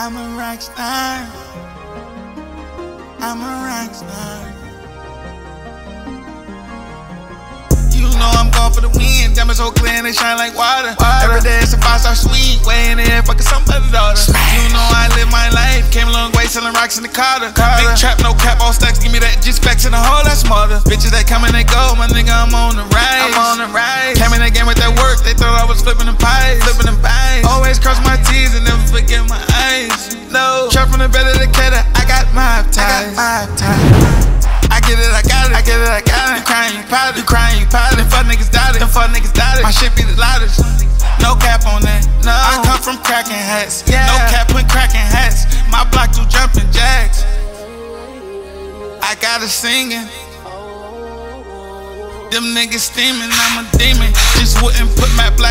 I'm a rock star. I'm a rock star. You know I'm going for the win. Diamonds so clear and they shine like water. water. Every day it's a five star suite. Way in there, fucking somebody's daughter. You know I live my life. Came a long way selling rocks in the Carter. Carter. Big trap, no cap, all stacks. Give me that G specs in the hole, that's smarter. Bitches that come and they go. My nigga, I'm on the rise. I'm on the rise. Came in that game with that work. They thought I was I my ties. I get it, I got it, I get it, I got it. You crying, you proud you crying, you proud Them fuck niggas doubt it, them fuck niggas doubt it. My shit be the loudest. No cap on that. No. I come from cracking hats. Yeah. No cap when cracking hats. My block do jumping jacks. I got it singing. Them niggas steaming, I'm a demon. Just wouldn't put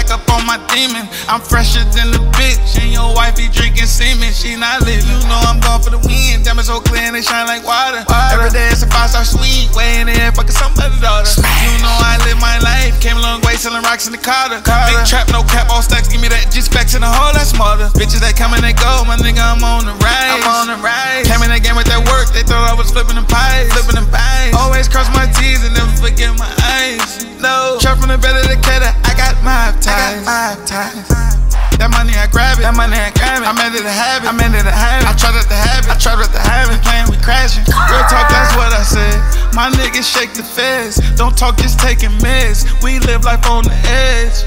up on my demon. I'm fresher than the bitch, and your wife be drinking semen. She not living. You know I'm going for the win. Diamonds so clear and they shine like water. water. Every day it's a five star suite. Way in there, fucking somebody's daughter. You know I live my life. Came a long way selling rocks in the Carter. Carter. Big trap, no cap, all stacks. Give me that G specs in the hole, that's smarter. Bitches that come and they go. My nigga, I'm on the rise. I'm on the rise. Came in that game with that work. They thought I was flipping them pies. Flipping them pies. Always cross my T's and never forget my eyes. No. Trap from the bed of Decatur. I got my ties. I got my ties. That money I grab it, that money I grab it. I made it a habit, I made it a habit. I tried to have it, I tried to have it. Playing, we crashing. Real talk, that's what I said. My niggas shake the feds. Don't talk, just taking meds. We live life on the edge.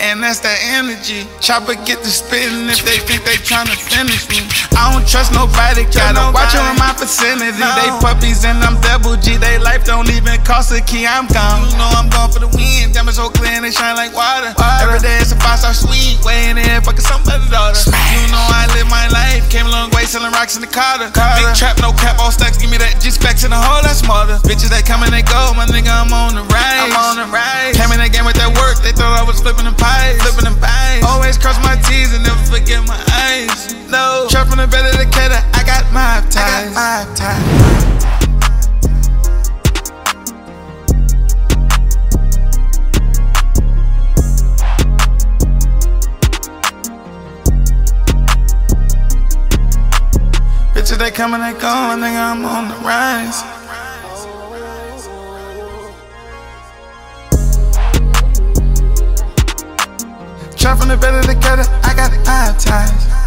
And that's that energy. Chopper get to spitting if they think they tryna finish me. I don't trust nobody, gotta watch them vicinity. No. They puppies and I'm double G. They life don't even cost a key. I'm gone. You know I'm going for the win. Diamonds so clear and they shine like water. water. Every day it's a five star suite. Way in there, fucking somebody's daughter. Smash. You know I live my life. Came a long way selling rocks in the Carter. Carter. Big trap, no cap, all stacks. Give me that G specs in the hole, that's smarter. Bitches that come and they go. My nigga, I'm on the rise. I'm on the rise. Came in that game with that work. They thought I was flipping them pies. Flipping them pies. Always cross my T's and never forget my eyes. No. Trap from the bed of Decatur. My ties. Bitches they come and they go, and nigga I'm on the rise. Trap from the bed of Decatur, I got eye ties.